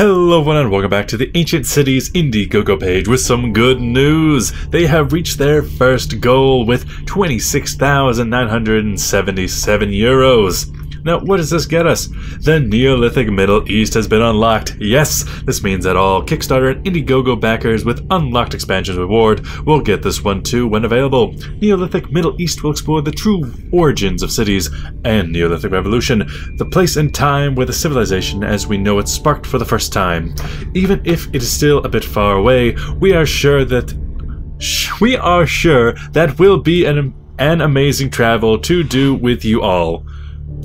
Hello everyone and welcome back to the Ancient Cities Indiegogo page with some good news. They have reached their first goal with 26,977 euros. Now, what does this get us? The Neolithic Middle East has been unlocked. Yes, this means that all Kickstarter and Indiegogo backers with unlocked expansions reward will get this one too when available. Neolithic Middle East will explore the true origins of cities and Neolithic Revolution, the place and time where the civilization as we know it sparked for the first time. Even if it is still a bit far away, we are sure that we are sure that will be an an amazing travel to do with you all.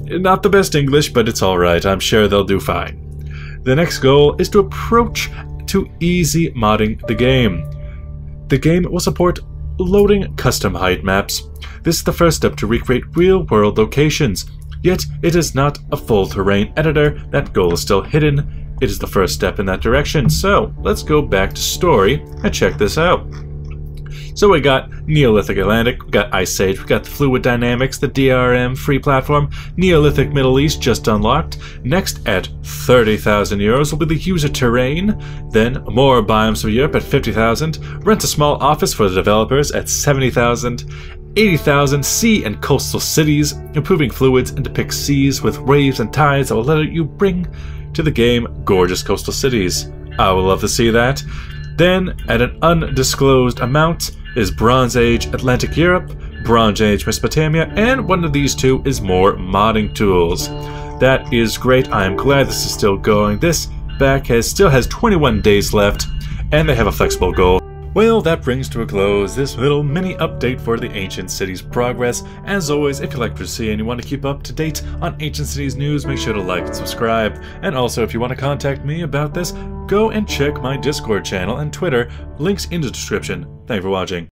Not the best English, but it's alright. I'm sure they'll do fine. The next goal is to approach to easy modding the game. The game will support loading custom height maps. This is the first step to recreate real-world locations. Yet, it is not a full terrain editor. That goal is still hidden. It is the first step in that direction. So, let's go back to story and check this out. So we got Neolithic Atlantic, we got Ice Age, we got the Fluid Dynamics, the DRM free platform, Neolithic Middle East just unlocked. Next at 30,000 euros will be the user terrain, then more biomes for Europe at 50,000, rent a small office for the developers at 70,000, 80,000 sea and coastal cities, improving fluids and depict seas with waves and tides that will let you bring to the game gorgeous coastal cities. I would love to see that. Then, at an undisclosed amount, is Bronze Age Atlantic Europe, Bronze Age Mesopotamia, and one of these two is more modding tools. That is great. I am glad this is still going. This back has still has 21 days left, and they have a flexible goal. Well, that brings to a close this little mini update for the Ancient Cities progress. As always, if you'd like to see and you want to keep up to date on Ancient Cities news, make sure to like and subscribe. And also, if you want to contact me about this, go and check my Discord channel and Twitter, links in the description. Thank you for watching.